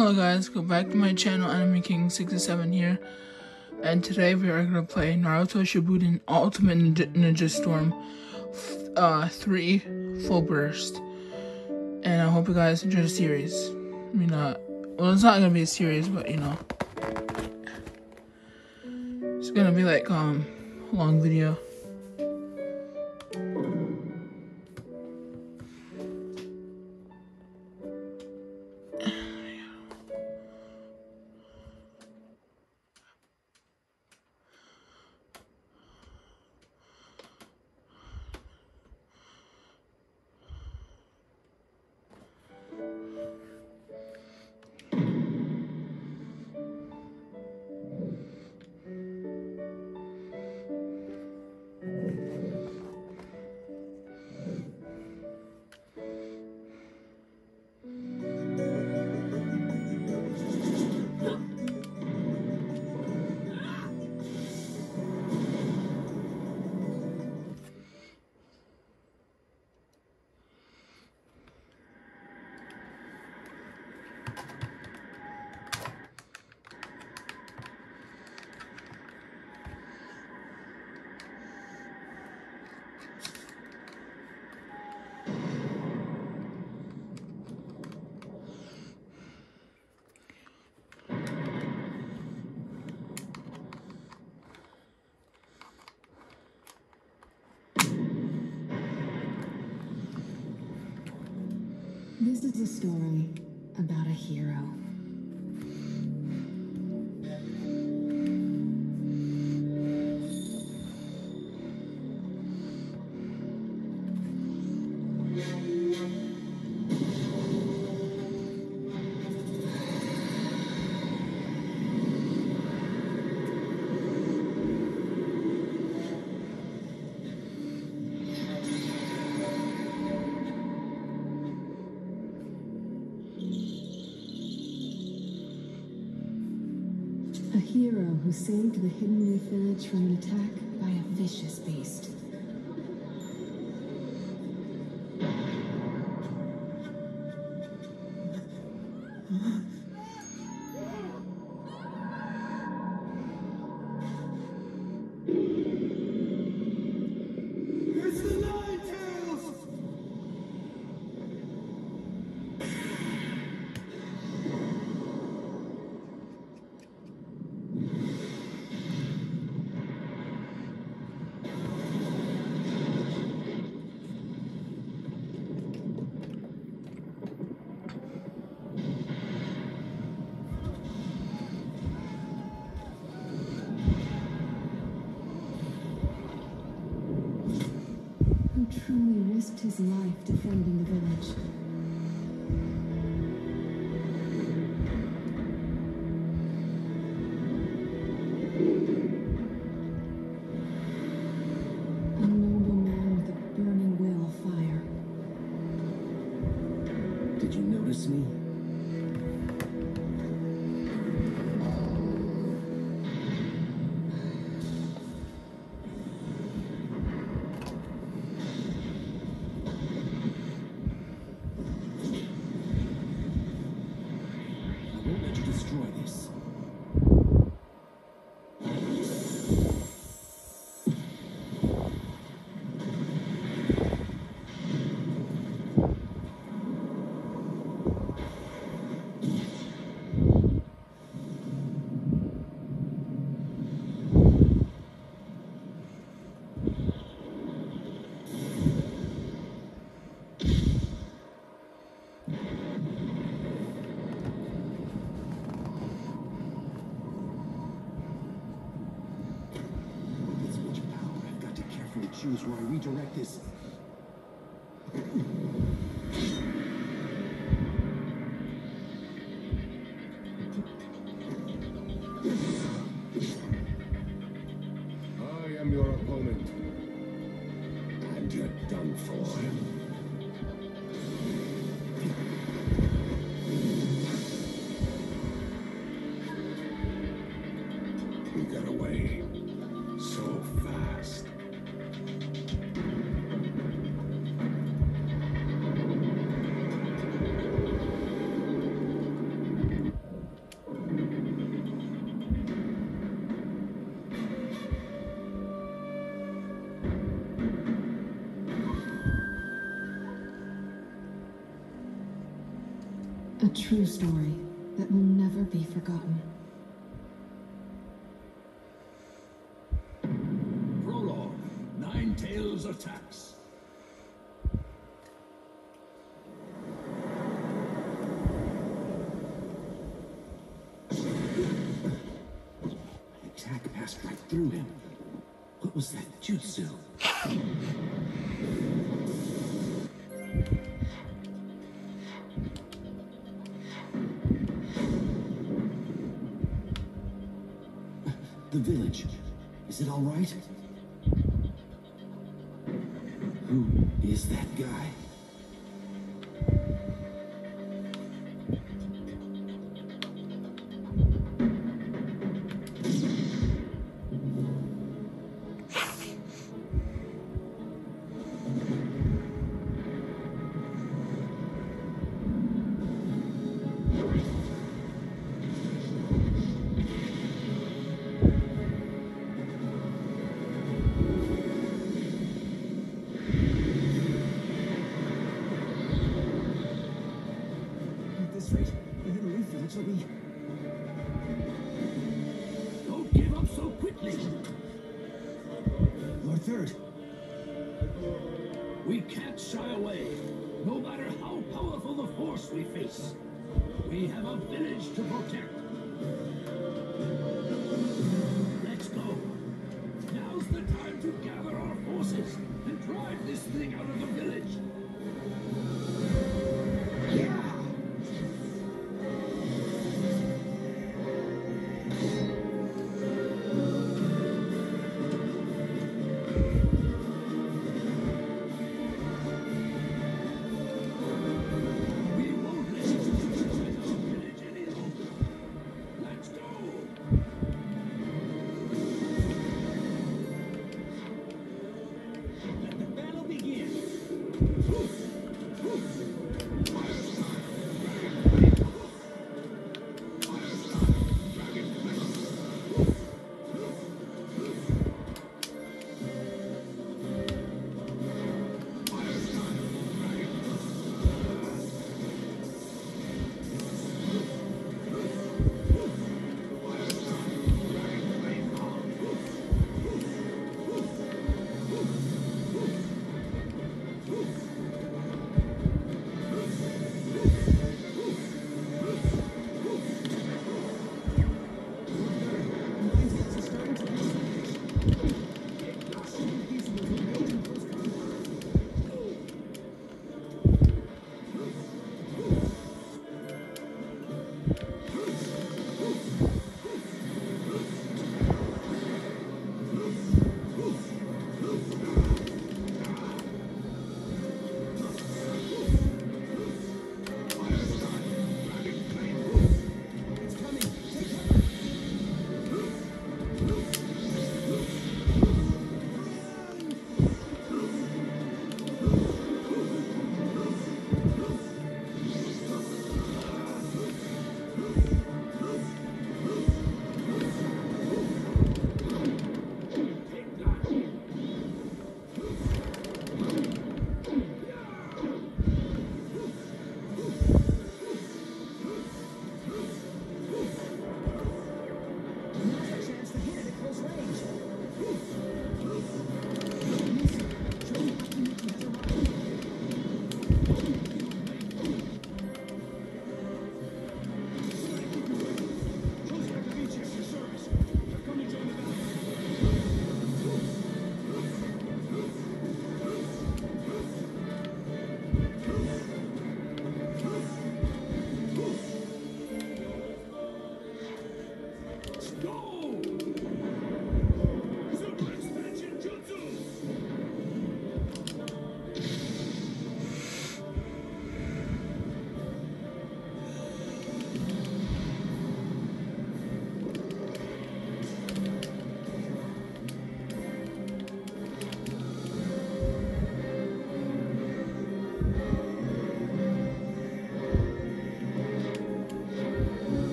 Hello guys, go back to my channel Anime King 67 here. And today we are gonna play Naruto Shippuden Ultimate Ninja, Ninja Storm uh 3 Full Burst. And I hope you guys enjoy the series. I mean uh well it's not gonna be a series, but you know. It's gonna be like um a long video. From an attack life defending the village. Choose where I redirect this. A true story that will never be forgotten. Prologue, Nine Tails attacks. attack passed right through him. What was that jutsu? the village. Is it all right? Who is that guy?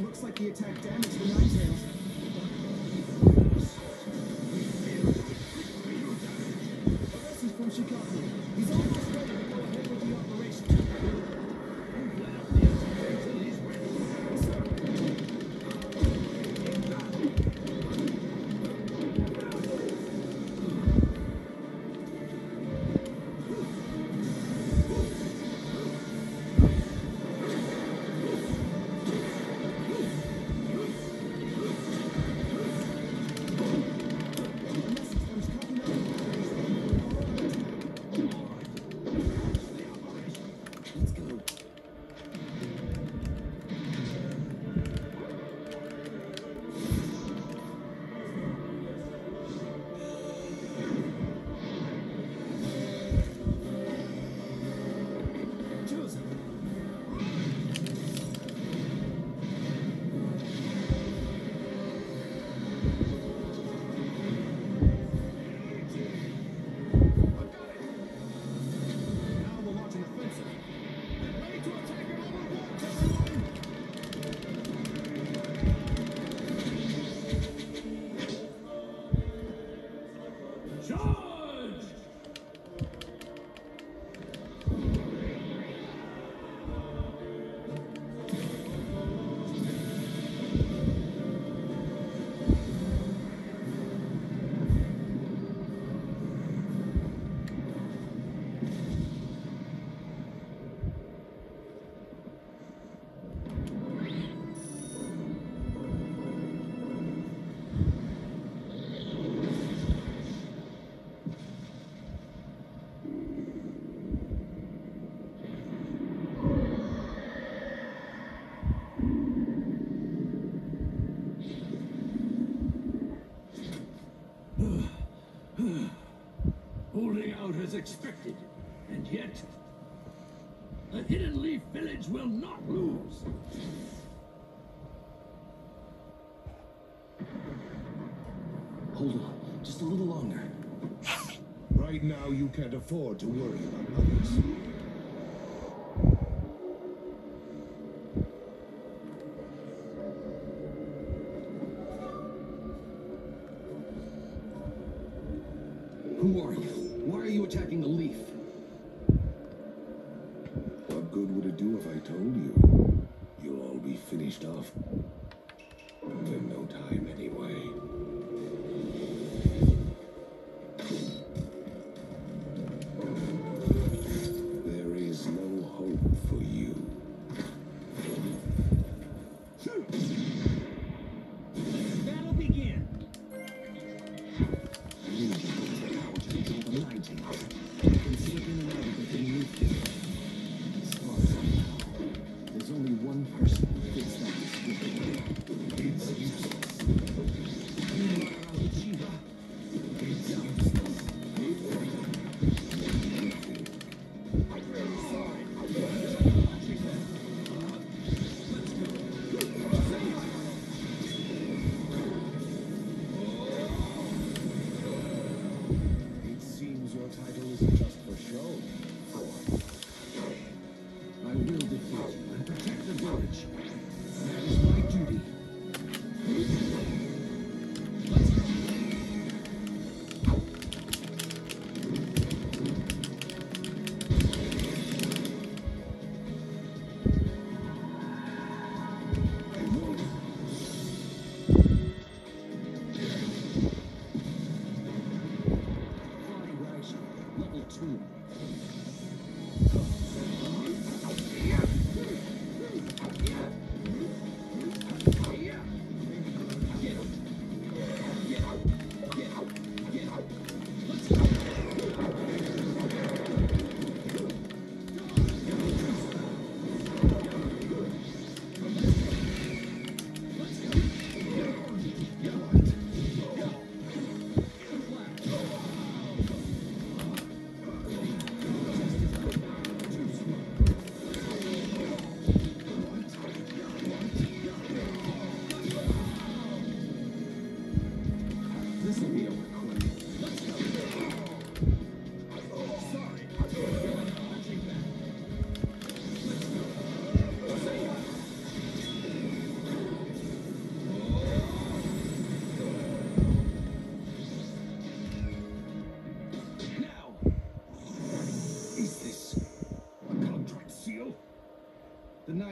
Looks like he attacked damaged the Nine Tails. expected. And yet, the Hidden Leaf Village will not lose. Hold on, just a little longer. Right now, you can't afford to worry about others. good would it do if I told you? You'll all be finished off. But in no time anyway.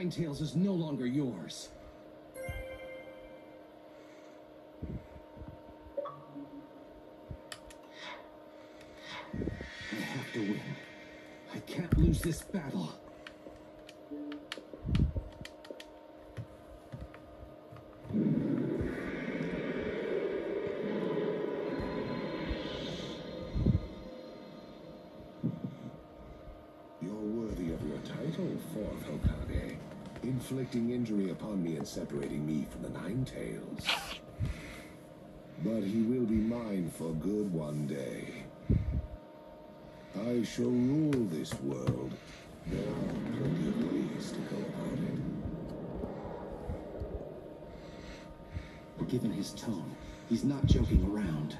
Nine Tails is no longer yours. I have to win. I can't lose this battle. You're worthy of your title, Fourth Hokage. Inflicting injury upon me and separating me from the Nine Tails. But he will be mine for good one day. I shall rule this world. There are plenty of ways to go about it. Given his tone, he's not joking around.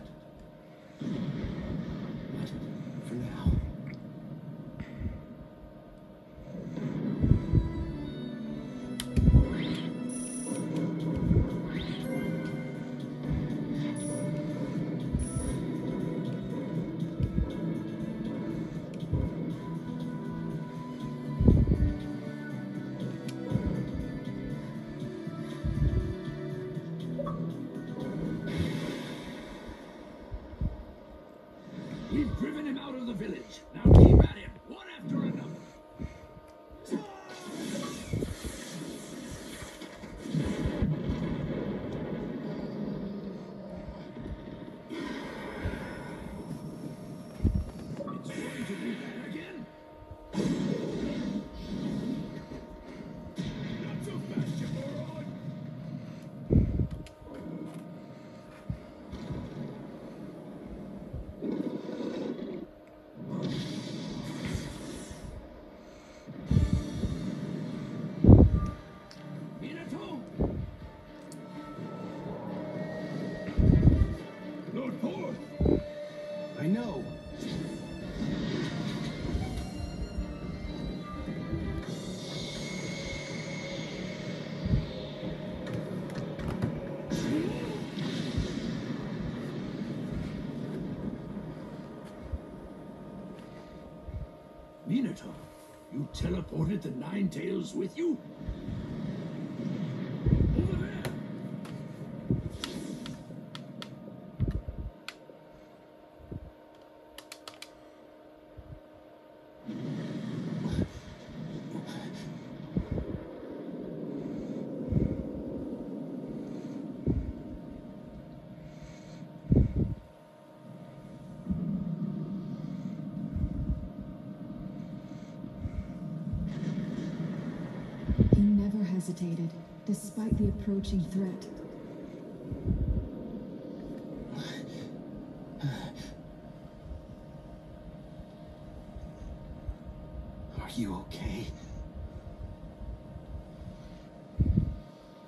You teleported the Nine Tails with you? Over there! He never hesitated, despite the approaching threat. Are you okay?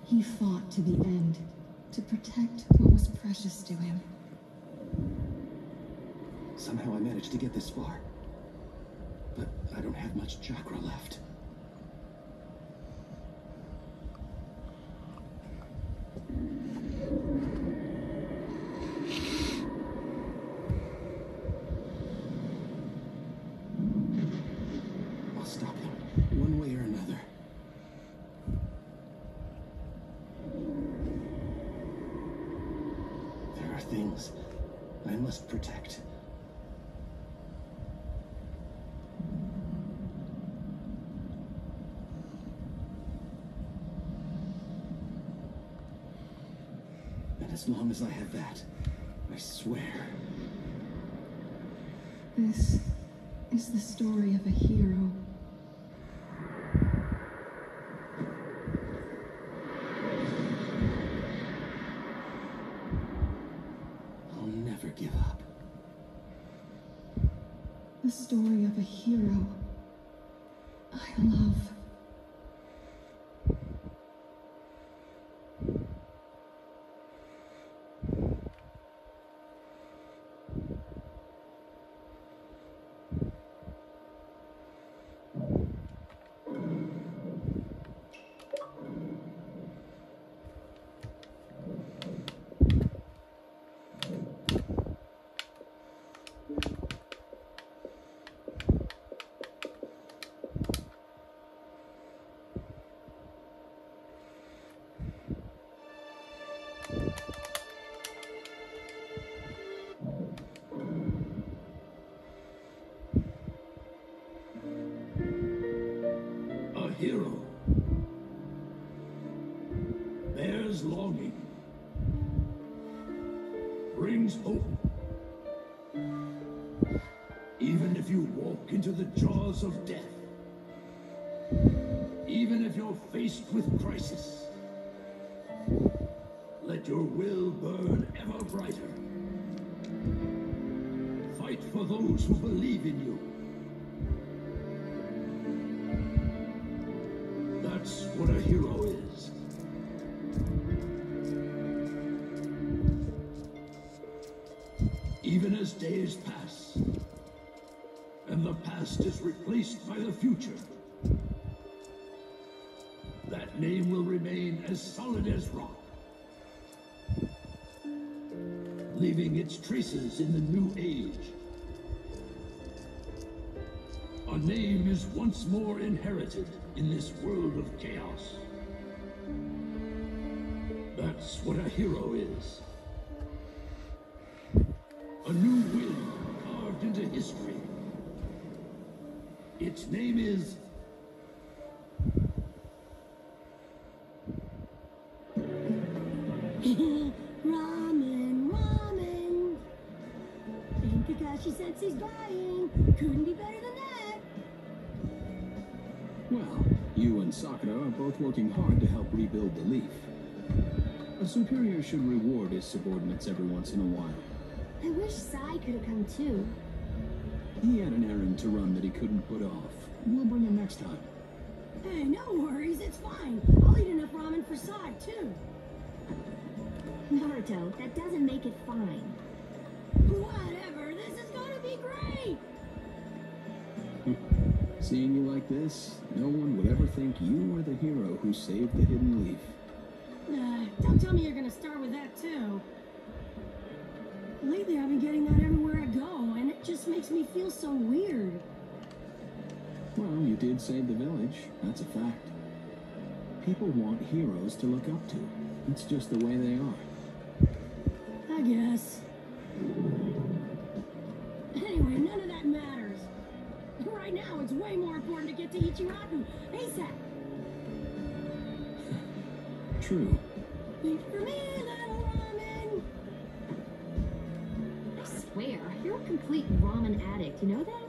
He fought to the end, to protect what was precious to him. Somehow I managed to get this far. But I don't have much chakra left. I'll stop them, one way or another. There are things I must protect. And as long as I have that, I swear, This is the story of a hero. hero bears longing, brings hope. Even if you walk into the jaws of death, even if you're faced with crisis, let your will burn ever brighter. Fight for those who believe in you. That's what a hero is. Even as days pass, and the past is replaced by the future, that name will remain as solid as rock, leaving its traces in the new age. Name is once more inherited in this world of chaos. That's what a hero is. A new will carved into history. Its name is are both working hard to help rebuild the Leaf. A superior should reward his subordinates every once in a while. I wish Sai could have come too. He had an errand to run that he couldn't put off. We'll bring him next time. Hey, no worries, it's fine. I'll eat enough ramen for Sai too. Naruto, that doesn't make it fine. Whatever, this is gonna be great! Seeing you like this, no one would ever think you are the hero who saved the Hidden Leaf. Uh, don't tell me you're gonna start with that too. Lately, I've been getting that everywhere I go, and it just makes me feel so weird. Well, you did save the village. That's a fact. People want heroes to look up to. It's just the way they are. I guess. Anyway, none of that matters. Right now, it's way more important to get to Ichiraku ASAP. True. Think for me, little ramen. I swear, you're a complete ramen addict, you know that?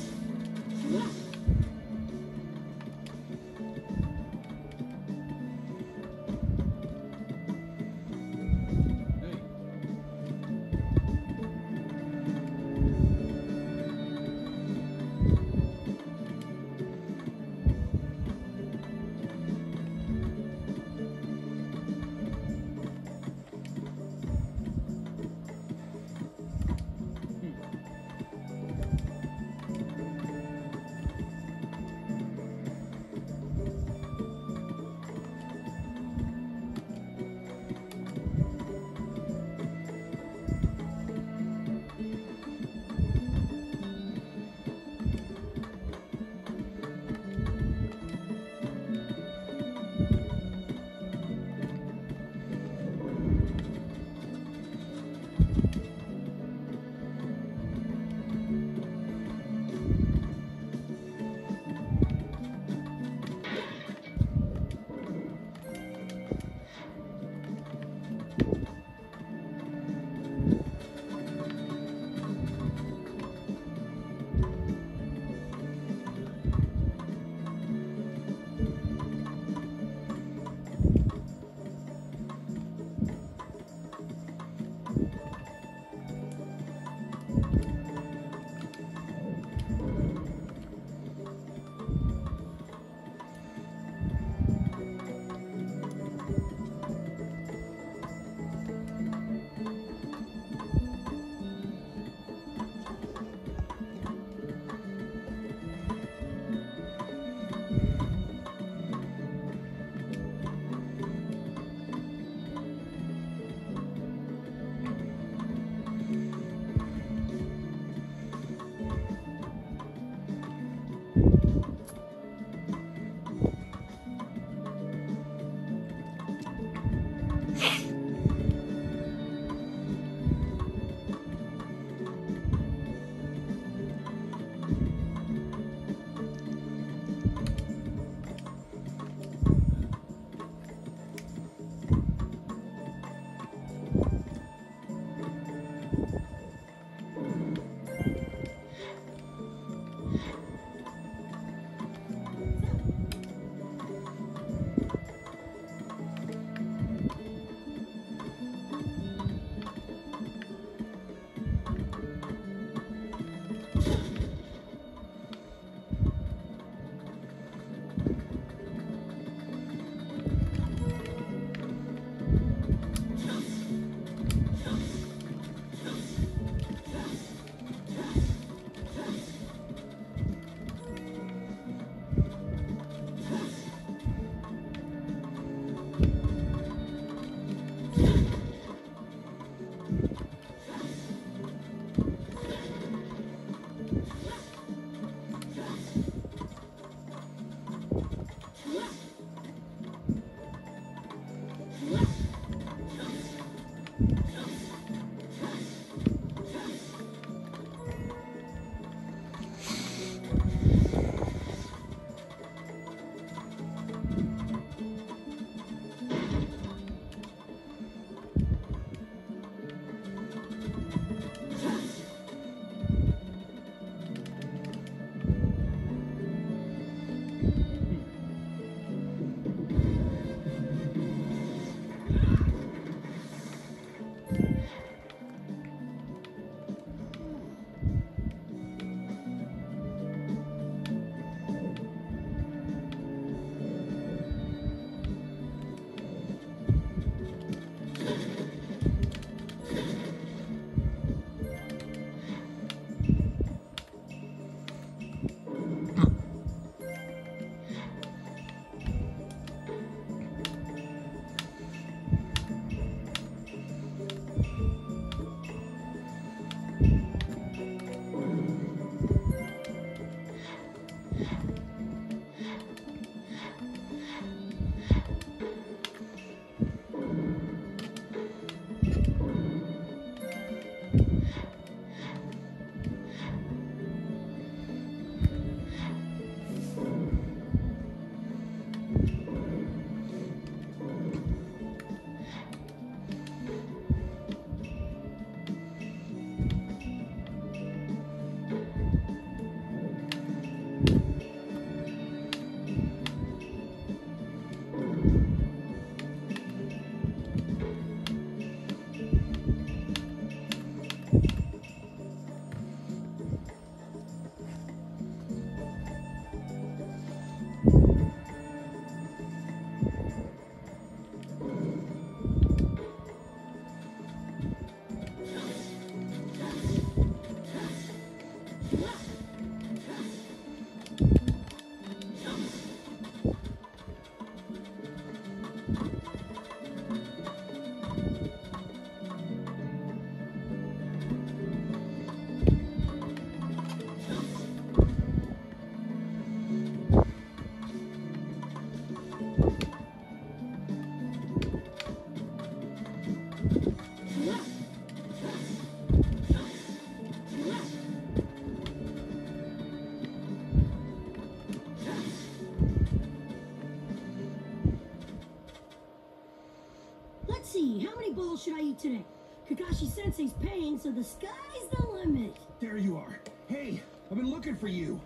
should I eat today? Kakashi Sensei's paying, so the sky's the limit. There you are. Hey, I've been looking for you.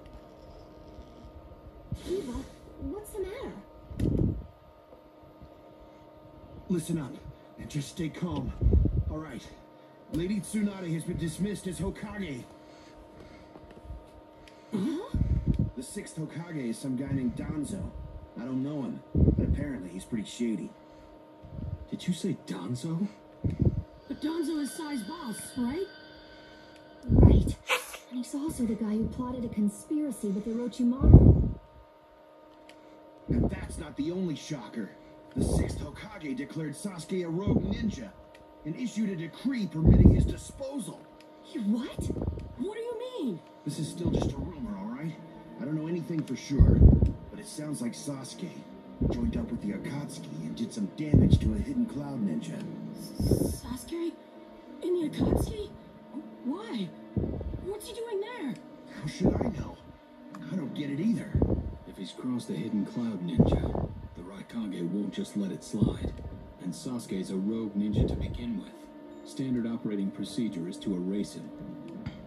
Kiba, what's the matter? Listen up and just stay calm. All right. Lady Tsunade has been dismissed as Hokage. Huh? The sixth Hokage is some guy named Danzo. I don't know him, but apparently he's pretty shady. Did you say Danzo? But Danzo is Sai's boss, right? Right. And he's also the guy who plotted a conspiracy with the Orochimaru. And that's not the only shocker. The sixth Hokage declared Sasuke a rogue ninja and issued a decree permitting his disposal. What? What do you mean? This is still just a rumor, all right? I don't know anything for sure, but it sounds like Sasuke joined up with the Akatsuki and did some damage to a hidden cloud ninja. Sasuke? In the Akatsuki? Why? What's he doing there? How should I know? I don't get it either. If he's crossed the hidden cloud ninja, the Raikage won't just let it slide. And Sasuke's a rogue ninja to begin with. Standard operating procedure is to erase him.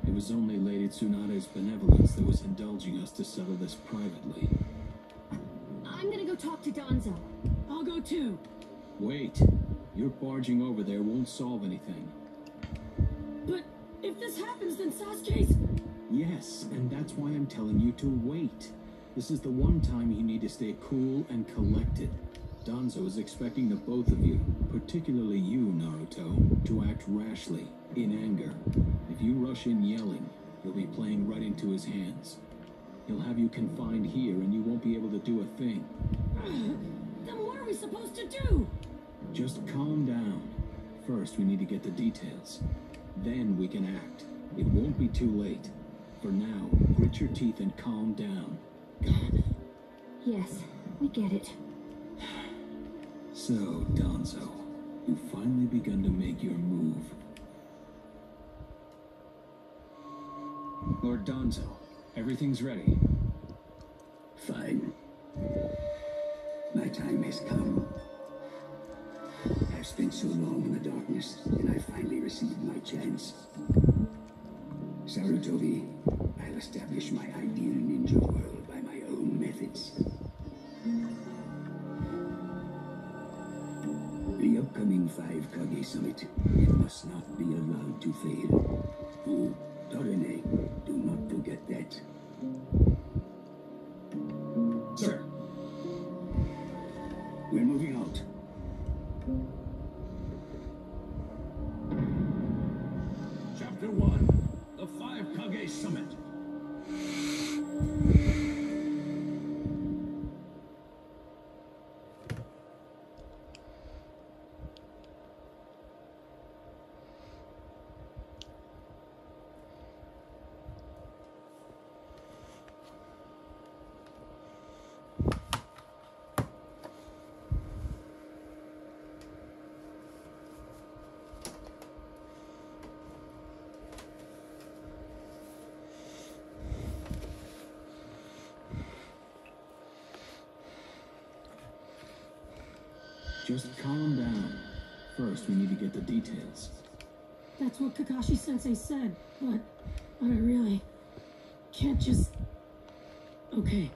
It was only Lady Tsunade's benevolence that was indulging us to settle this privately. I'm gonna go talk to Danzo. I'll go too. Wait, your barging over there won't solve anything. But if this happens, then Sasuke's. Yes, and that's why I'm telling you to wait. This is the one time you need to stay cool and collected. Danzo is expecting the both of you, particularly you, Naruto, to act rashly, in anger. If you rush in yelling, you'll be playing right into his hands. He'll have you confined here and you won't be able to do a thing. Then what are we supposed to do? Just calm down. First, we need to get the details. Then we can act. It won't be too late. For now, grit your teeth and calm down. Got it? Yes, we get it. So, Danzo, you've finally begun to make your move. Lord Danzo, everything's ready. Fine. My time has come. Spent so long in the darkness, and I finally received my chance. Sarutobi, I'll establish my ideal ninja world by my own methods. The upcoming Five Kage Summit, it must not be allowed to fail. Oh, Torune, do not forget that. Sir, We're moving Just calm down. First, we need to get the details. That's what Kakashi Sensei said, but, but I really can't just. Okay.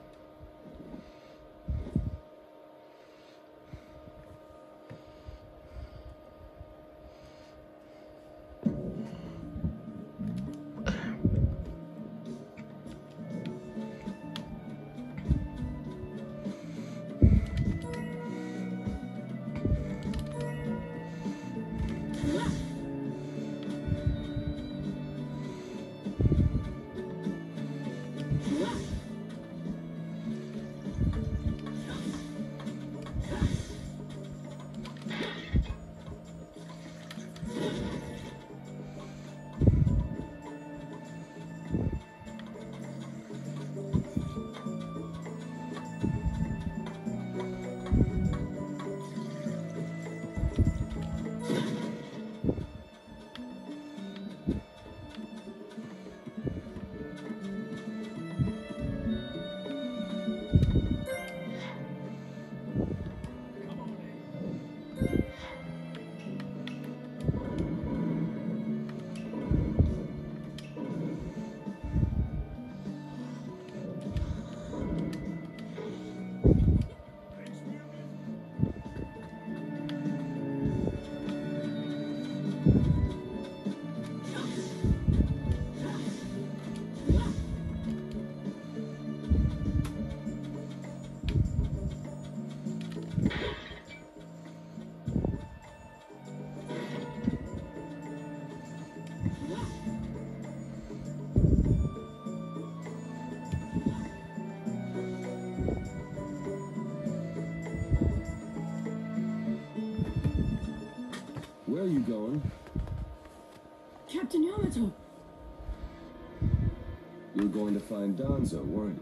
Find Danzo, weren't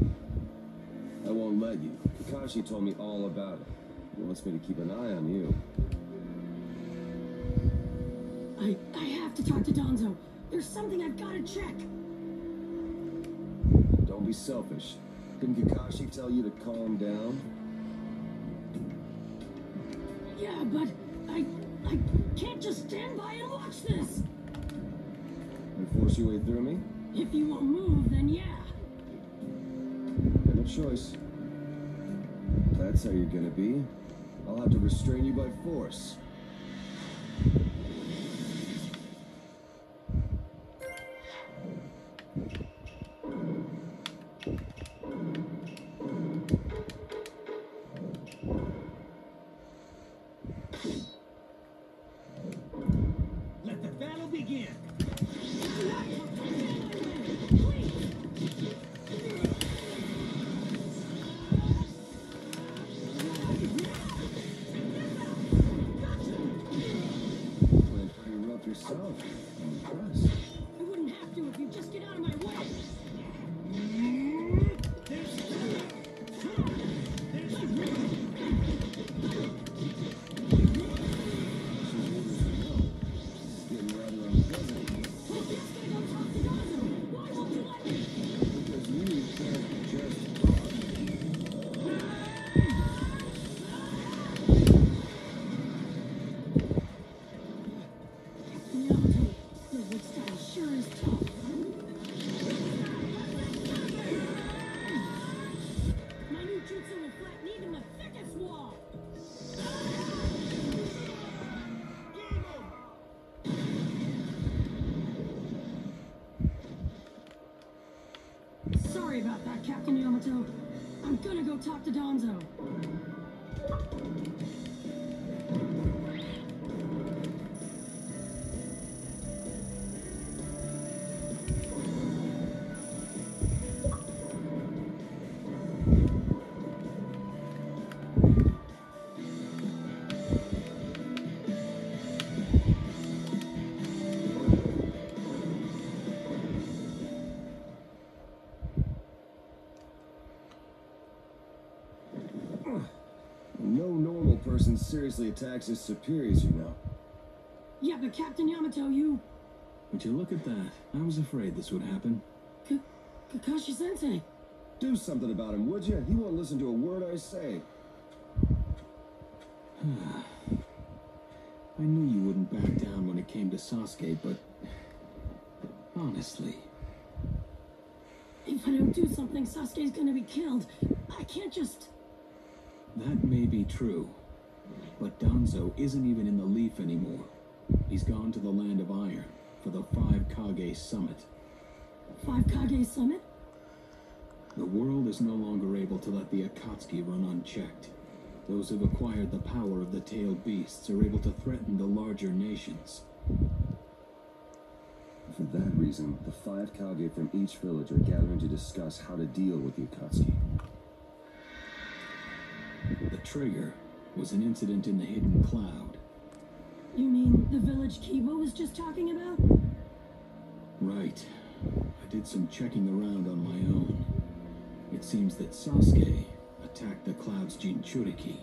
you? I won't let you. Kakashi told me all about it. He wants me to keep an eye on you. I I have to talk to Danzo. There's something I've got to check. Don't be selfish. Didn't Kakashi tell you to calm down? Yeah, but I I can't just stand by and watch this. You force your way through me? If you won't move, then yeah. No choice. That's how you're gonna be. I'll have to restrain you by force. Yamato. I'm gonna go talk to Danzo. Seriously attacks his superiors, you know. Yeah, but Captain Yamato, you... Would you look at that? I was afraid this would happen. K- Kakashi-sensei. Do something about him, would you? He won't listen to a word I say. I knew you wouldn't back down when it came to Sasuke, but honestly, If I don't do something, Sasuke's gonna be killed. I can't just... that may be true. But Danzo isn't even in the Leaf anymore. He's gone to the Land of Iron for the Five Kage Summit. Five Kage Summit? The world is no longer able to let the Akatsuki run unchecked. Those who've acquired the power of the tailed beasts are able to threaten the larger nations. For that reason, the five Kage from each village are gathering to discuss how to deal with the Akatsuki. The trigger was an incident in the Hidden Cloud. You mean the village Kiba was just talking about? Right. I did some checking around on my own. It seems that Sasuke attacked the Cloud's Jinchuriki.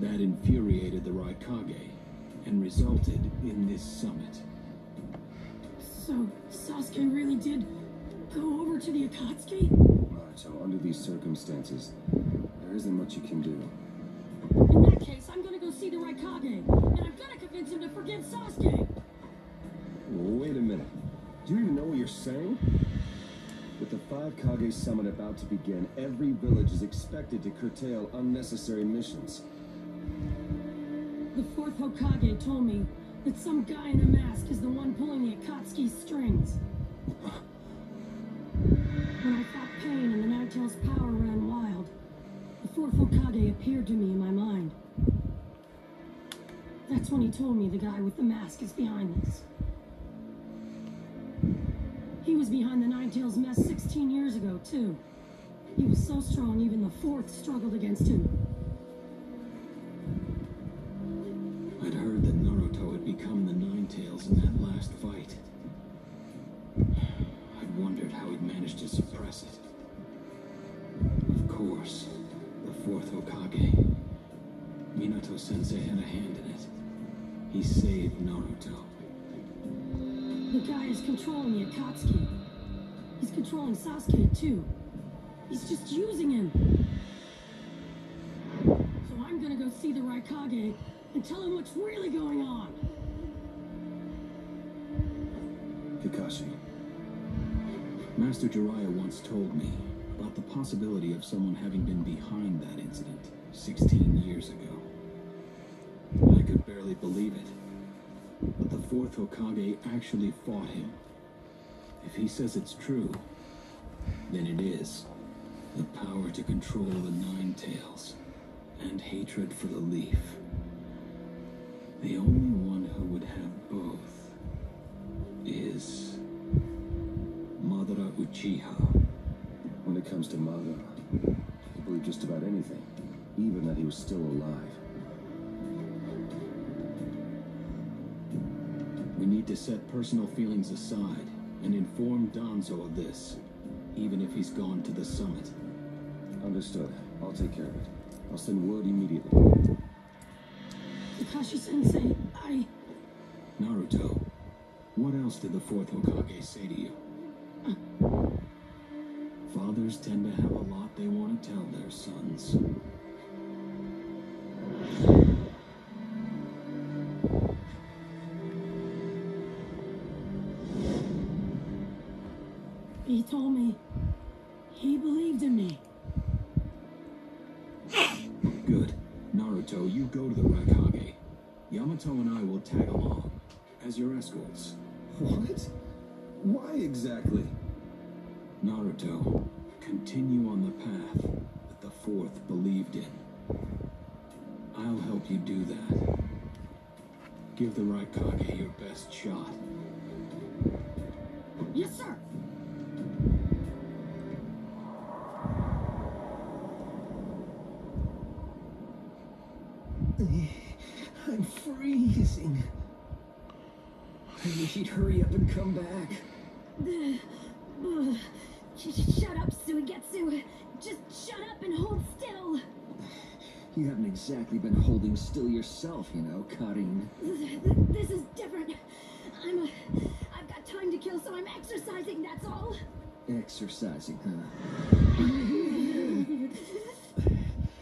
That infuriated the Raikage and resulted in this summit. So, Sasuke really did go over to the Akatsuki? Naruto, under these circumstances, there isn't much you can do. In that case, I'm gonna go see the Raikage, and I'm gonna convince him to forgive Sasuke! Wait a minute. Do you even know what you're saying? With the five Kage summit about to begin, every village is expected to curtail unnecessary missions. The fourth Hokage told me that some guy in a mask is the one pulling the Akatsuki's strings. Martel's power ran wild. The fourth Hokage appeared to me in my mind. That's when he told me the guy with the mask is behind this. He was behind the Nine Tails mess 16 years ago, too. He was so strong, even the fourth struggled against him. I'd heard that Naruto had become the Nine Tails in that last fight. He saved Naruto. The guy is controlling the Akatsuki. He's controlling Sasuke too. He's just using him. So I'm gonna go see the Raikage and tell him what's really going on. Kakashi. Master Jiraiya once told me about the possibility of someone having been behind that incident 16 years ago. Barely believe it. But the fourth Hokage actually fought him. If he says it's true, then it is. The power to control the Nine Tails and hatred for the Leaf. The only one who would have both is Madara Uchiha. When it comes to Madara, I believe just about anything, even that he was still alive. Need to set personal feelings aside and inform Danzo of this, even if he's gone to the summit. Understood. I'll take care of it. I'll send word immediately. Kakashi Sensei, I. Naruto, what else did the fourth Hokage say to you? Fathers tend to have a lot they want to tell their sons. Yamato and I will tag along as your escorts. What? Why exactly? Naruto, continue on the path that the Fourth believed in. I'll help you do that. Give the Raikage your best shot. Yes, sir. I'm freezing. I wish he'd hurry up and come back. Ugh. Sh- sh- Shut up, Suigetsu. Just shut up and hold still. You haven't exactly been holding still yourself, you know, Karin. This is different. I'm a. I've got time to kill, so I'm exercising, that's all. Exercising, huh?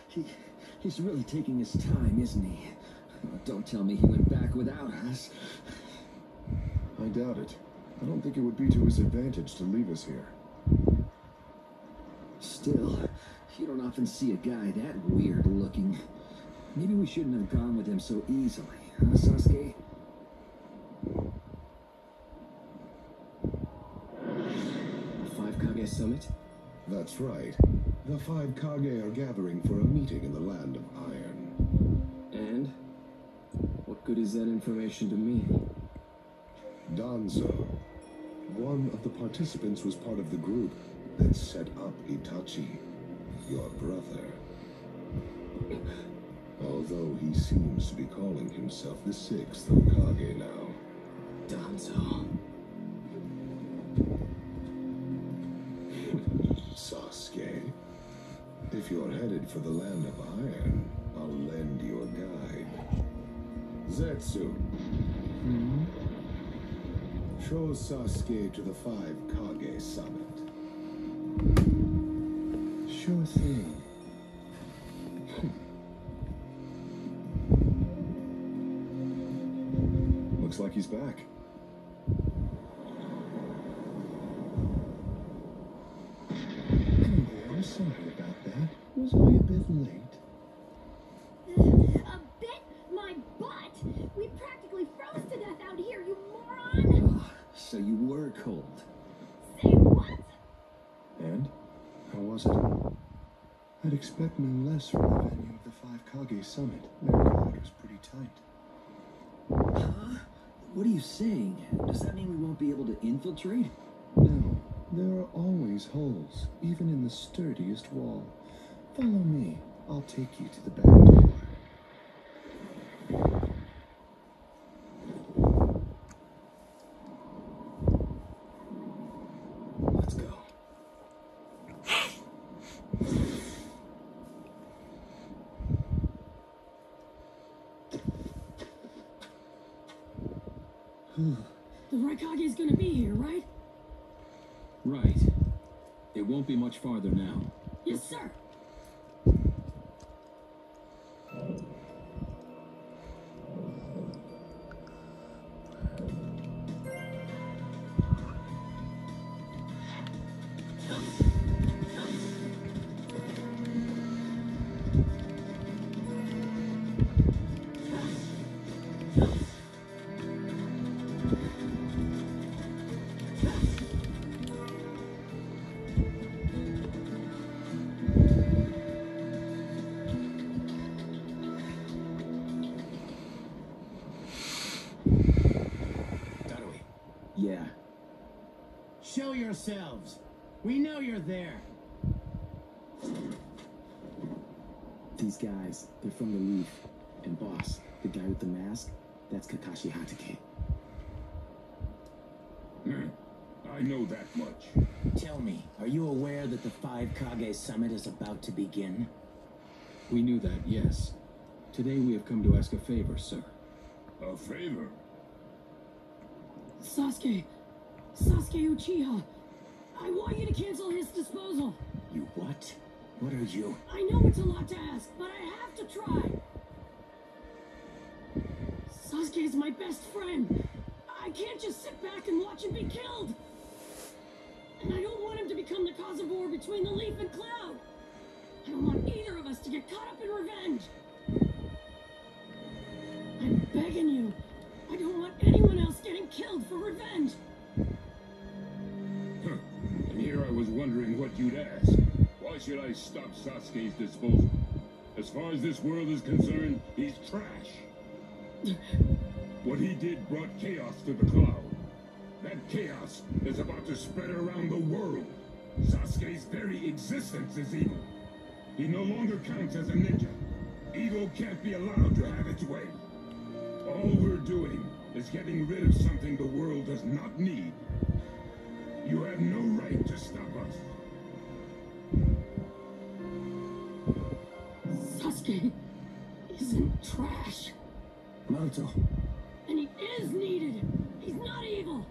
he, he's really taking his time, isn't he? Oh, don't tell me he went back without us. I doubt it. I don't think it would be to his advantage to leave us here. Still, you don't often see a guy that weird looking. Maybe we shouldn't have gone with him so easily, huh, Sasuke? The Five Kage Summit? That's right. The five Kage are gathering for a meeting in the Land of Iron. And? What good is that information to me? Danzo, one of the participants was part of the group that set up Itachi, your brother. Although he seems to be calling himself the sixth Hokage now. Danzo. Sasuke, if you're headed for the Land of Iron, I'll lend you a guide. Zetsu. Hmm? Show Sasuke to the five Kage summit. Sure thing. Hmm. Looks like he's back. Hmm, I'm sorry about that. Was I a bit late? A bit? My butt! We practically froze to death out here, you moron! Ah, so you were cold. Say what? And? How was it? I'd expect no less from the venue of the Five Kage Summit. Their guard was pretty tight. Huh? What are you saying? Does that mean we won't be able to infiltrate? No, there are always holes, even in the sturdiest wall. Follow me. I'll take you to the back door. Hmm. The Raikage is gonna be here, right? Right. It won't be much farther now. Yes, sir. You're there. These guys, they're from the Leaf. And boss, the guy with the mask, that's Kakashi Hatake. Hmm. I know that much. Tell me, are you aware that the Five Kage Summit is about to begin? We knew that, yes. Today we have come to ask a favor, sir. A favor? Sasuke. Sasuke Uchiha. I want you to cancel his disposal. You what? What are you? I know it's a lot to ask, but I have to try. Sasuke is my best friend. I can't just sit back and watch him be killed. And I don't want him to become the cause of war between the Leaf and Cloud. I don't want either of us to get caught up in revenge. I'm begging you. I don't want anyone else getting killed for revenge. Here I was wondering what you'd ask. Why should I stop Sasuke's disposal? As far as this world is concerned, he's trash. What he did brought chaos to the cloud. That chaos is about to spread around the world. Sasuke's very existence is evil. He no longer counts as a ninja. Evil can't be allowed to have its way. All we're doing is getting rid of something the world does not need. You have no right to stop us. Sasuke isn't trash. Naruto, And he is needed. He's not evil.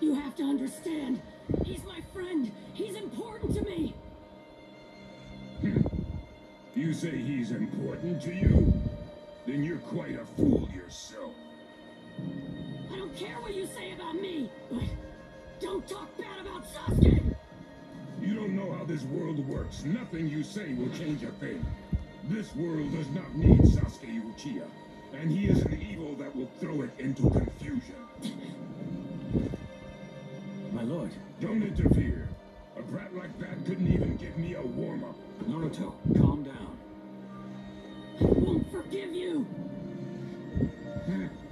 You have to understand. He's my friend. He's important to me. Hmm. You say he's important to you? Then you're quite a fool yourself. I don't care what you say about me, but don't talk bad about Sasuke. You don't know how this world works. Nothing you say will change a thing. This world does not need Sasuke Uchiha, and he is an evil that will throw it into confusion. My lord, Don't interfere. A brat like that couldn't even give me a warm-up. Naruto, calm down. I won't forgive you.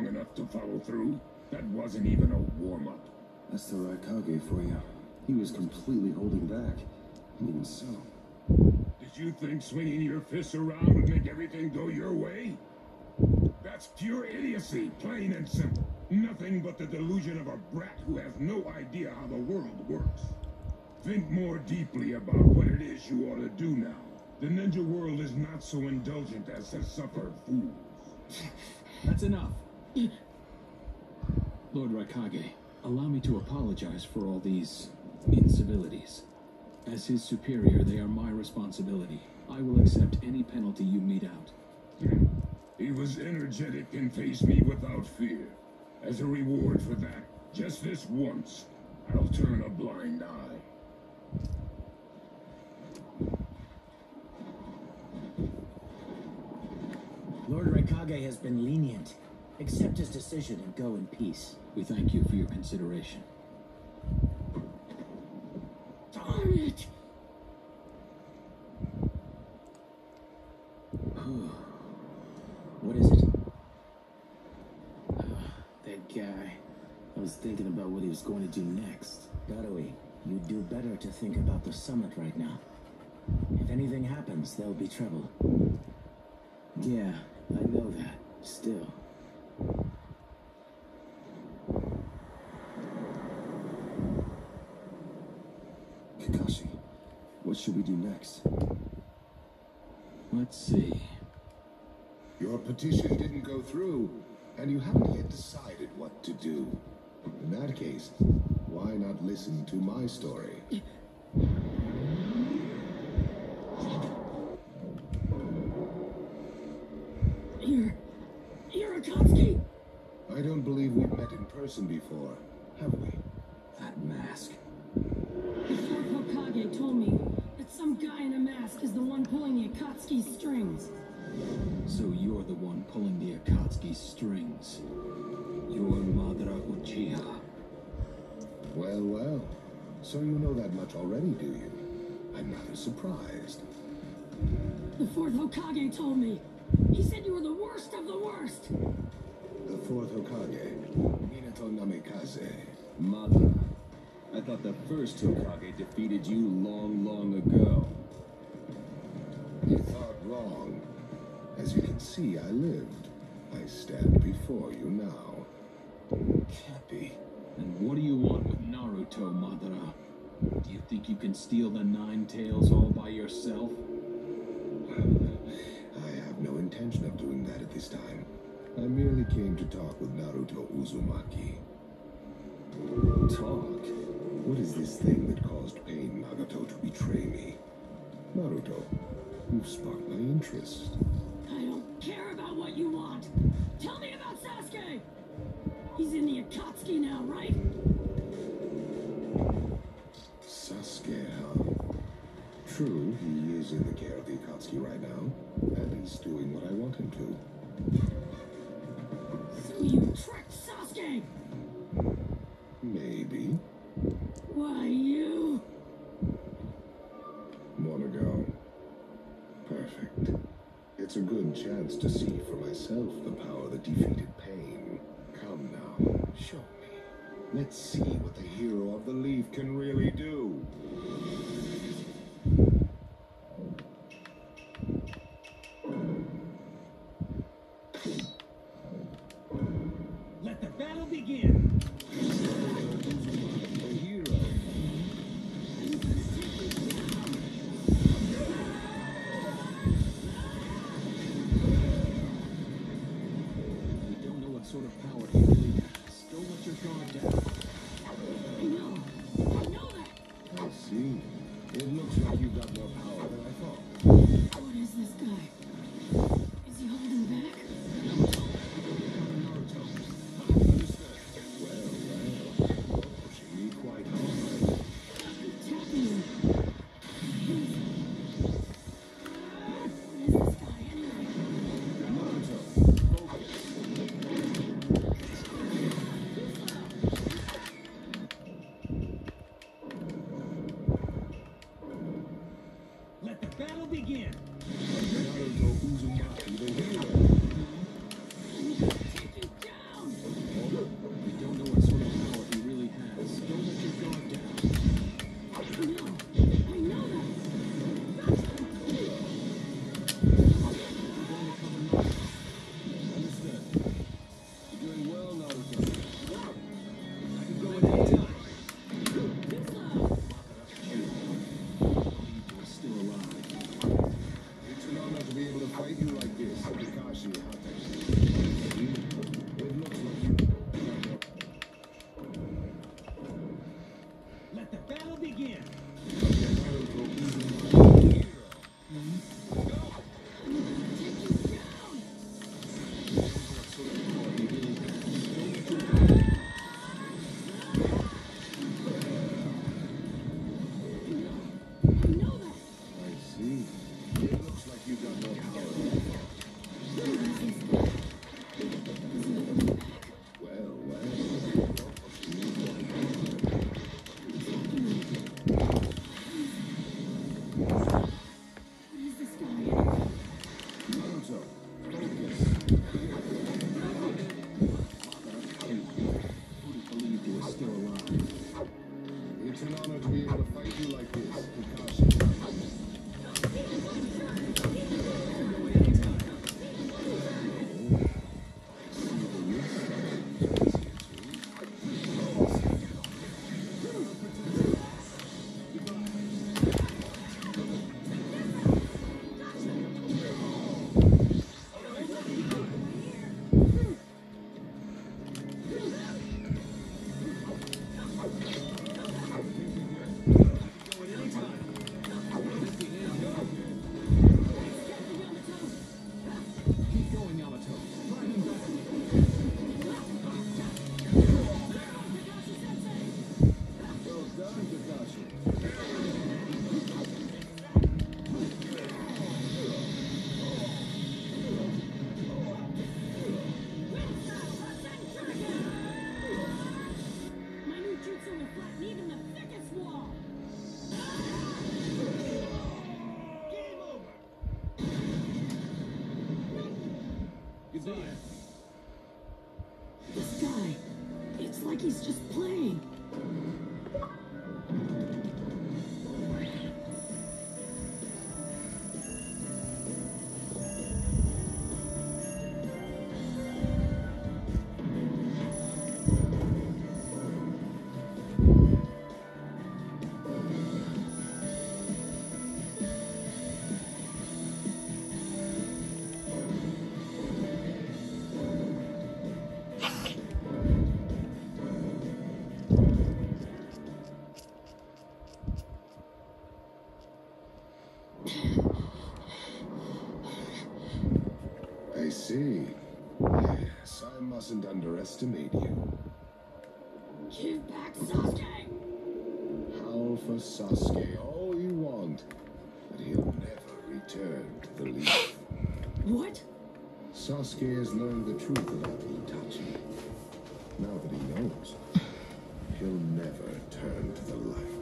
you strong enough to follow through? That wasn't even a warm-up. That's the Raikage for you. He was completely holding back. And even so, Did you think swinging your fists around would make everything go your way? That's pure idiocy, plain and simple. Nothing but the delusion of a brat who has no idea how the world works. Think more deeply about what it is you ought to do now. The ninja world is not so indulgent as to suffer fools. That's enough. Lord Raikage, allow me to apologize for all these incivilities. As his superior, they are my responsibility. I will accept any penalty you mete out. He was energetic and faced me without fear. As a reward for that, just this once, I'll turn a blind eye. Lord Raikage has been lenient. Accept his decision and go in peace. We thank you for your consideration. Darn it! What is it? Ah, that guy. I was thinking about what he was going to do next. Darui, you'd do better to think about the summit right now. If anything happens, there'll be trouble. Yeah, I know that. Still. Kakashi, what should we do next? Let's see. Your petition didn't go through, and you haven't yet decided what to do. In that case, why not listen to my story? You're... You're Akatsuki! I don't believe we've met in person before, have we? That mask. The fourth Hokage told me that some guy in a mask is the one pulling the Akatsuki strings. So you're the one pulling the Akatsuki strings. You're Madara Uchiha. Well, well. So you know that much already, do you? I'm rather surprised. The fourth Hokage told me. He said you were the worst of the worst. The fourth Hokage, Minato Namikaze. Madara. I thought the first Hokage defeated you long, long ago. You thought wrong. As you can see, I lived. I stand before you now. Can't. And what do you want with Naruto, Madara? Do you think you can steal the Nine Tails all by yourself? I have no intention of doing that at this time. I merely came to talk with Naruto Uzumaki. Talk? What is this thing that caused Pain Nagato to betray me? Naruto, you've sparked my interest. I don't care about what you want. Tell me about Sasuke. He's in the Akatsuki now, right? Sasuke, huh? True, he is in the care of the Akatsuki right now, and he's doing what I want him to. Defeated pain. Come now, show me. Let's see what the hero of the leaf can really do. Underestimate you. Give back Sasuke! Howl for Sasuke all you want, but he'll never return to the leaf. What? Sasuke has learned the truth about Itachi. Now that he knows, he'll never turn to the light.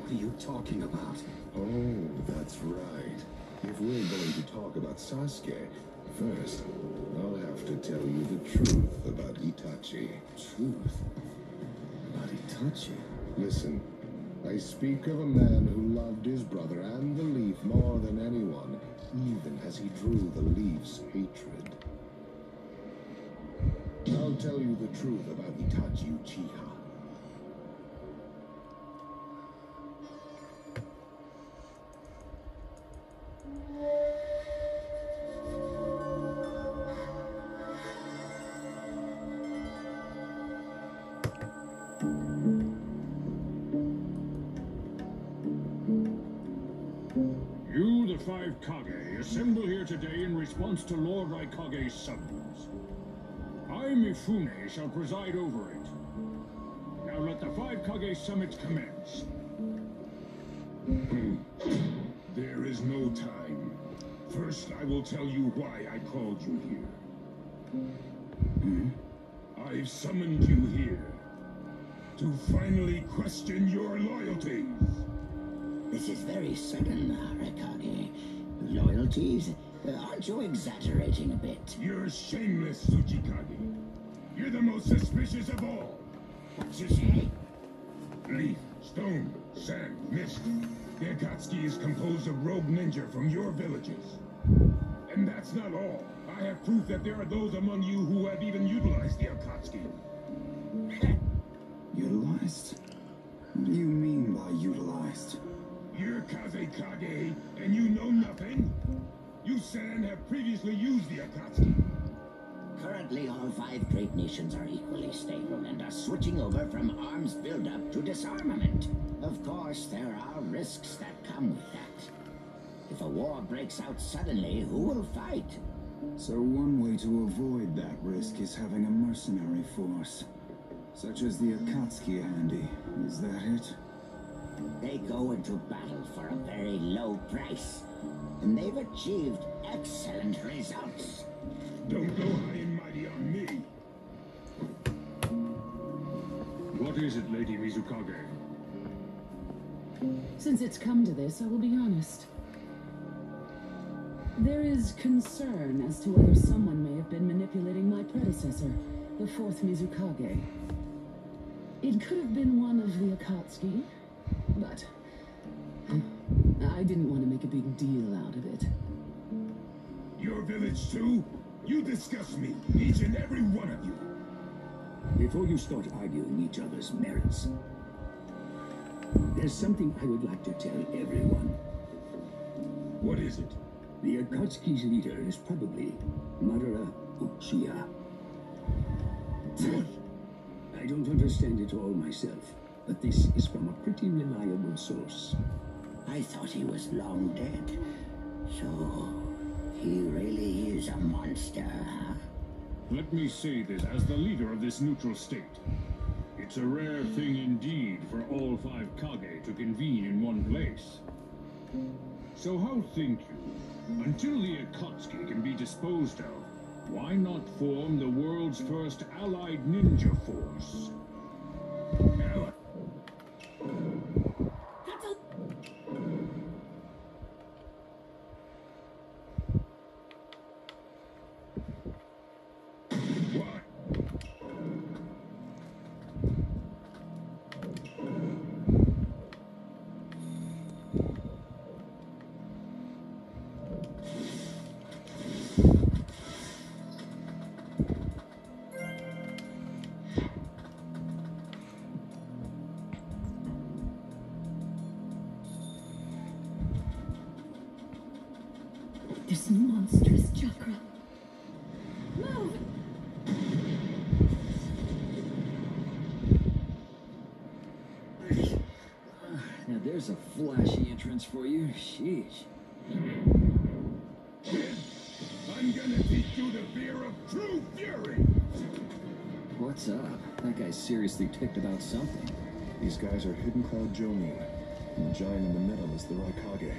What are you talking about? Oh, that's right. If we're going to talk about Sasuke, first, I'll have to tell you the truth about Itachi. Truth. About Itachi. Listen, I speak of a man who loved his brother and the leaf more than anyone, even as he drew the leaf's hatred. I'll tell you the truth about Itachi Uchiha. Response to Lord Raikage's summons. I, Mifune, shall preside over it. Now let the five Kage summit commence. there is no time. First, I will tell you why I called you here. I've summoned you here to finally question your loyalties. This is very sudden, Raikage. Loyalties? Uh, Aren't you exaggerating a bit? You're shameless, Tsuchikage. You're the most suspicious of all. What's you say? Leaf, stone, sand, mist. The Akatsuki is composed of rogue ninja from your villages. And that's not all. I have proof that there are those among you who have even utilized the Akatsuki. Utilized? What do you mean by utilized? You're Kazekage, and you know nothing? You San have previously used the Akatsuki. Currently, all five great nations are equally stable and are switching over from arms buildup to disarmament. Of course, there are risks that come with that. If a war breaks out suddenly, who will fight? So one way to avoid that risk is having a mercenary force. Such as the Akatsuki handy. Is that it? They go into battle for a very low price. And they've achieved excellent results. Don't go high and mighty on me. What is it, Lady Mizukage? Since it's come to this, I will be honest. There is concern as to whether someone may have been manipulating my predecessor, the fourth Mizukage. It could have been one of the Akatsuki, but I didn't want to make a big deal out of it. Your village too? You disgust me, each and every one of you. Before you start arguing each other's merits, there's something I would like to tell everyone. What is it? The Akatsuki's leader is probably Madara Uchiha. I don't understand it all myself, but this is from a pretty reliable source. I thought he was long dead. So, he really is a monster, huh? Let me say this as the leader of this neutral state. It's a rare hmm. thing indeed for all five Kage to convene in one place. So how think you? Hmm. Until the Akatsuki can be disposed of, why not form the world's first allied ninja force? For you. Sheesh. I'm gonna teach you the fear of true fury! What's up? That guy's seriously ticked about something. These guys are Hidden Cloud Jonin, and the giant in the middle is the Raikage.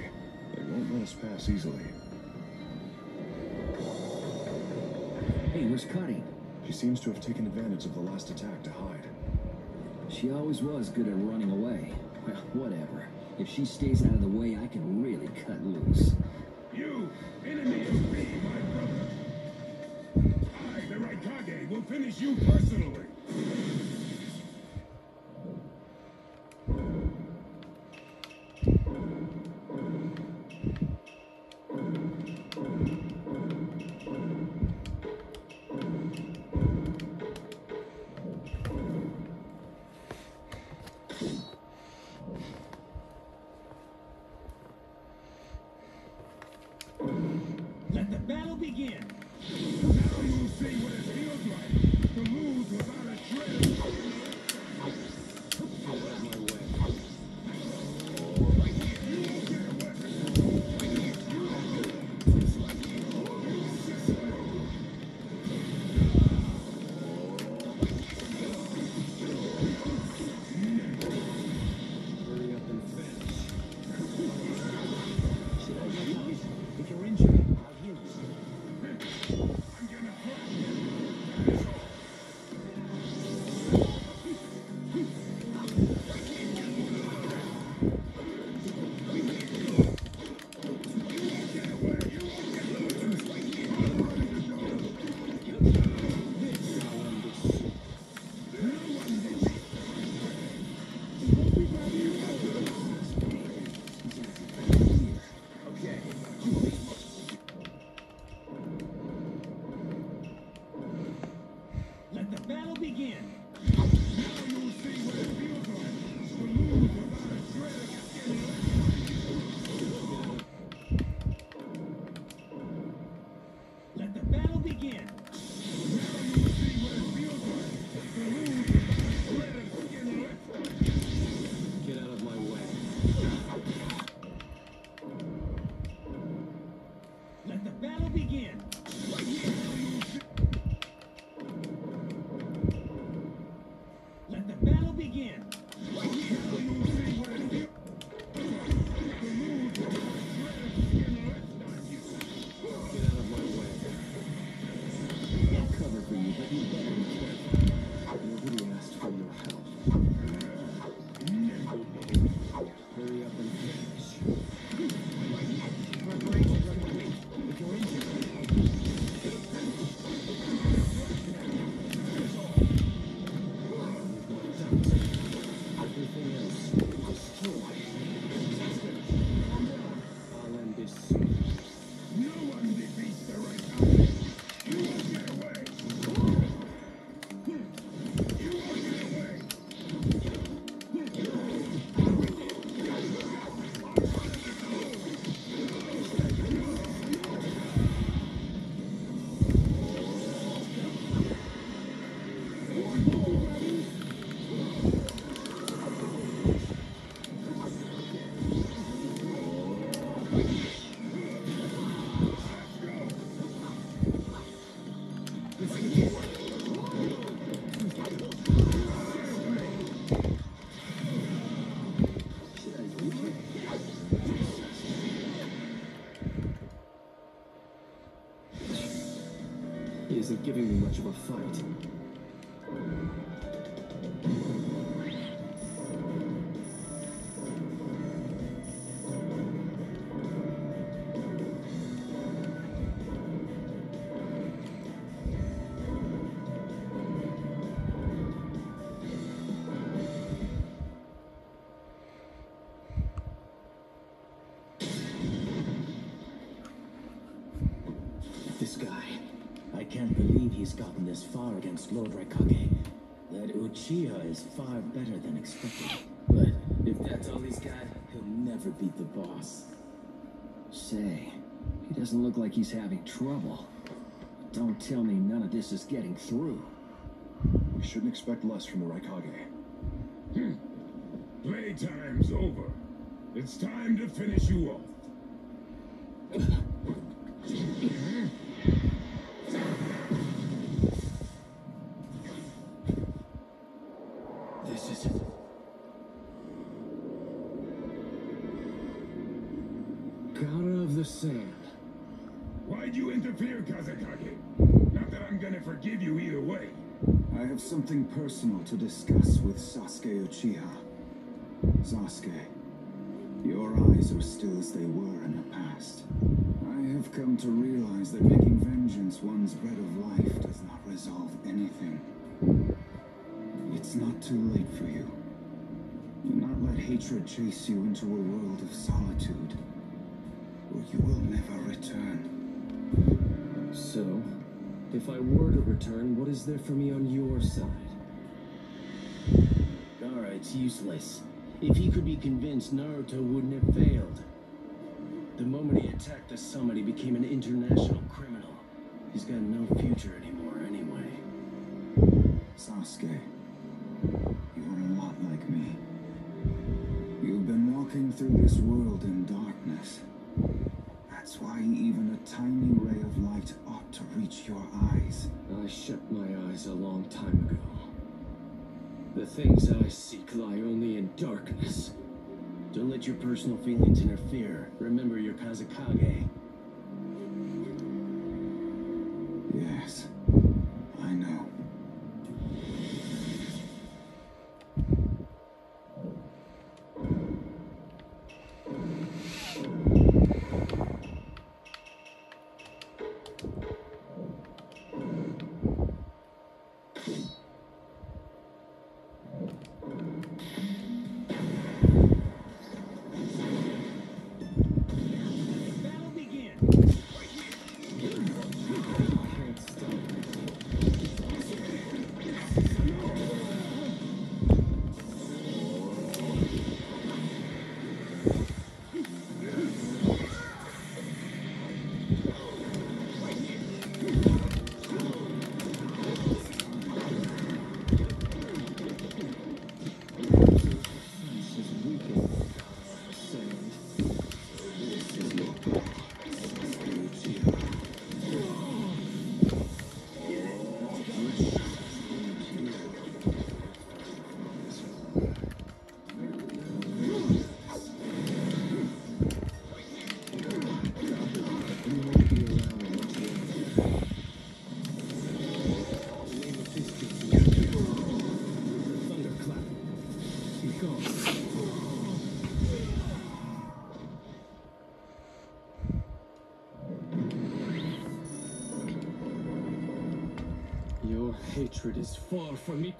They won't let us pass easily. Hey, where's Cuddy? She seems to have taken advantage of the last attack to hide. She always was good at running away. Well, whatever. If she stays out of the way, I can really cut loose. You, enemy isn't giving me much of a fight. This far against Lord Raikage. That Uchiha is far better than expected. But if that's all he's got, he'll never beat the boss. Say, he doesn't look like he's having trouble. Don't tell me none of this is getting through. We shouldn't expect less from the Raikage. Hmm. Playtime's over. It's time to finish you off. something personal to discuss with Sasuke Uchiha. Sasuke, your eyes are still as they were in the past. I have come to realize that making vengeance one's bread of life does not resolve anything. It's not too late for you. Do not let hatred chase you into a world of solitude, or you will never return. So, if I were to return, what is there for me on your side? Gaara, it's useless. If he could be convinced, Naruto wouldn't have failed. The moment he attacked the summit, he became an international criminal. He's got no future anymore anyway. Sasuke, you're a lot like me. You've been walking through this world in darkness. That's why even a tiny ray of light ought to reach your eyes. I shut my eyes a long time ago. The things I seek lie only in darkness. Don't let your personal feelings interfere. Remember your Kazekage. Yes,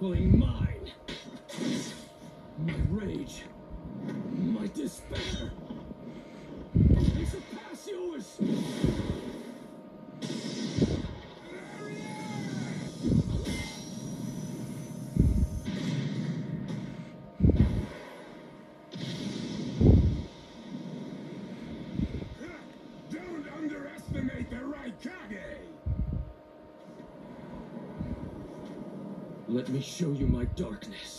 mine. My Let me show you my darkness.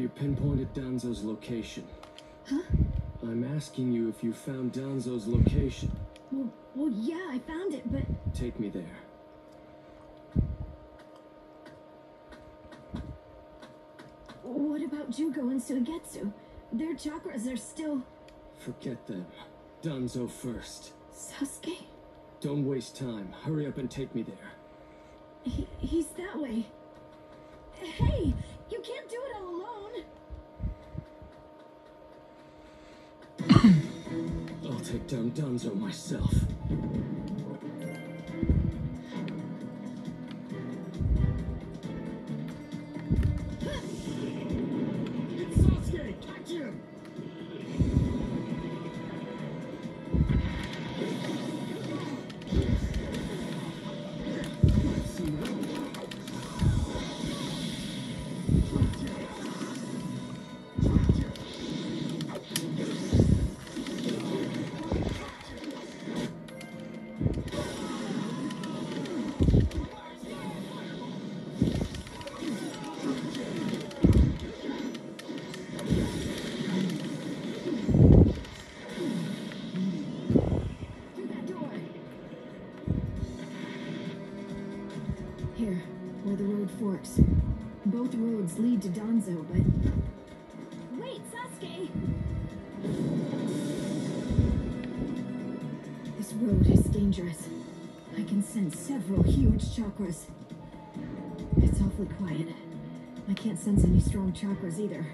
You pinpointed Danzo's location? Huh? I'm asking you if you found Danzo's location. Well, well, yeah, I found it, but Take me there. what about Jugo and Suigetsu? Their chakras are still. Forget them. Danzo first. Sasuke? Don't waste time. Hurry up and take me there. He, he's that way. Hey, Take down myself. Several huge chakras. It's awfully quiet. I can't sense any strong chakras either.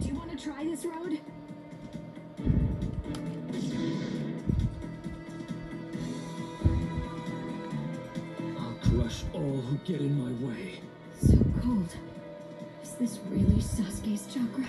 Do you want to try this road? I'll crush all who get in my way. So cold. Is this really Sasuke's chakra?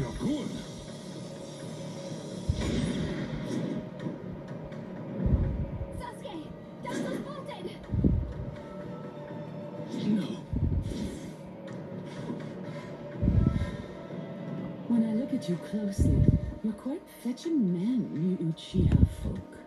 You're good. Sasuke, bolted. No. When I look at you closely, you're quite fetching men, you Uchiha folk.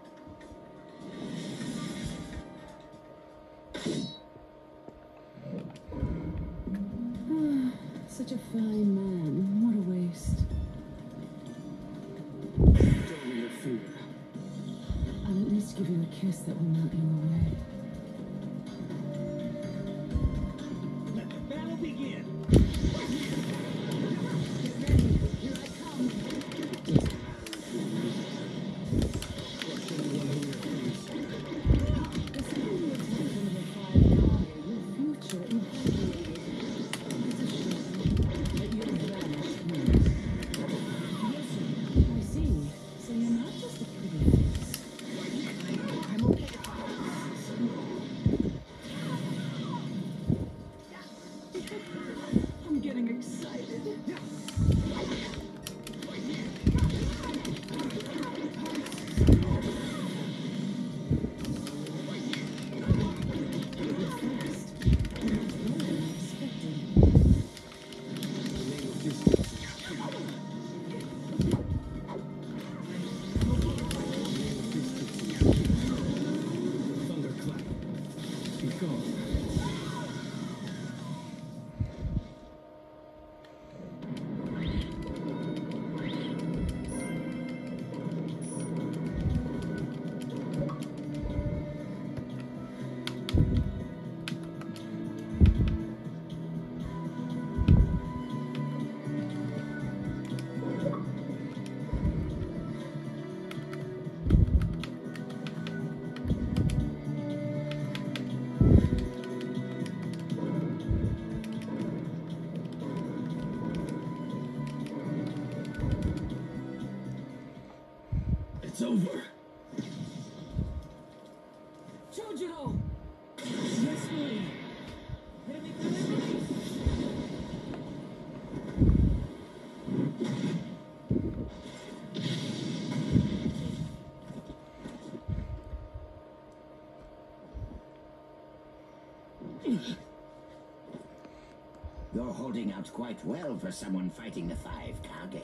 Holding out quite well for someone fighting the five Kage.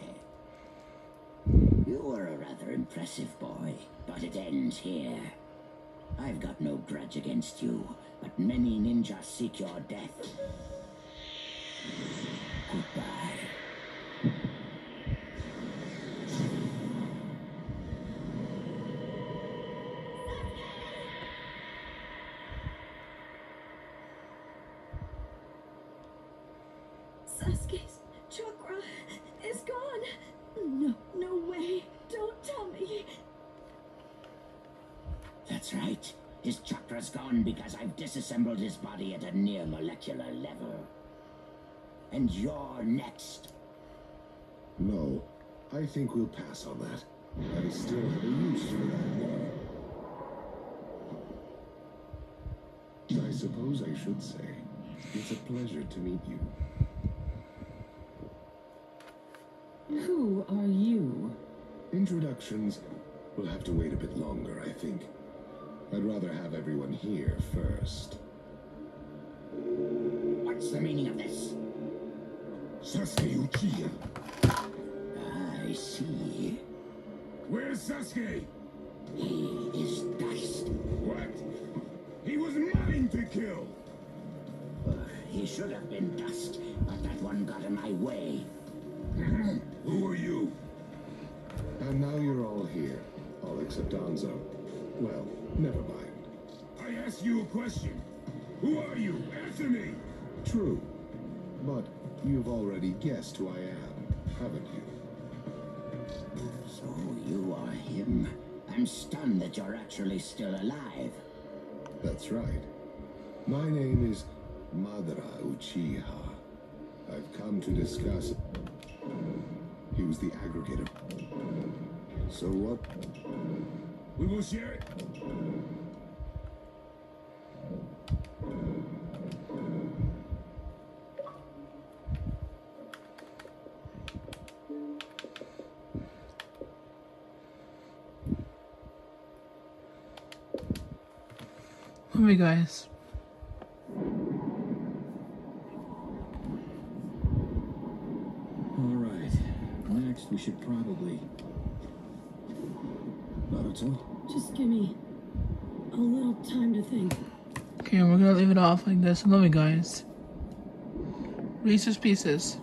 You were a rather impressive boy, but it ends here. I've got no grudge against you, but many ninjas seek your death. Goodbye. His body at a near molecular level. And you're next. No, I think we'll pass on that. I still have a use for that. I suppose I should say, it's a pleasure to meet you. Who are you? Introductions will have to wait a bit longer, I think. I'd rather have everyone here first. What's the meaning of this? Sasuke Uchiha. I see. Where's Sasuke? He is dust. What? He was mine to kill. Uh, he should have been dust, but that one got in my way. Who are you? And now you're all here, all except Danzo. Well, never mind. I asked you a question. Who are you? Answer me. True. But you've already guessed who I am, haven't you? So you are him. I'm stunned that you're actually still alive. That's right. My name is Madara Uchiha. I've come to discuss... He was the aggregator. So what? We will share it. Love you guys. All right. Next, we should probably. Not at all. Just give me a little time to think. Okay, we're gonna leave it off like this. Love you guys. Reese's Pieces.